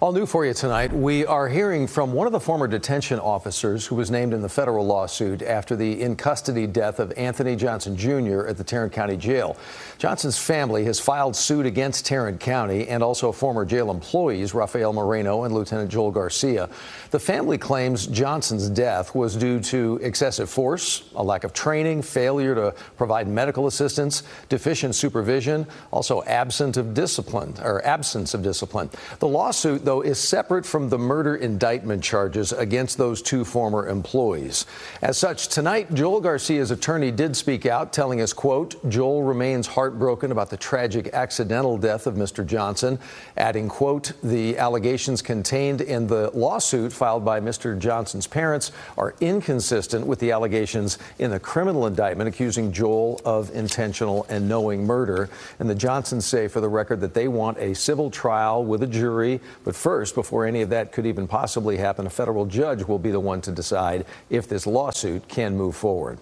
All new for you tonight. We are hearing from one of the former detention officers who was named in the federal lawsuit after the in custody death of Anthony Johnson Jr. at the Tarrant County Jail. Johnson's family has filed suit against Tarrant County and also former jail employees Rafael Moreno and Lieutenant Joel Garcia. The family claims Johnson's death was due to excessive force, a lack of training, failure to provide medical assistance, deficient supervision, also absent of discipline or absence of discipline. The lawsuit though, is separate from the murder indictment charges against those two former employees. As such, tonight, Joel Garcia's attorney did speak out, telling us, quote, Joel remains heartbroken about the tragic accidental death of Mr. Johnson, adding, quote, the allegations contained in the lawsuit filed by Mr. Johnson's parents are inconsistent with the allegations in the criminal indictment accusing Joel of intentional and knowing murder. And the Johnsons say, for the record, that they want a civil trial with a jury, but first, before any of that could even possibly happen, a federal judge will be the one to decide if this lawsuit can move forward.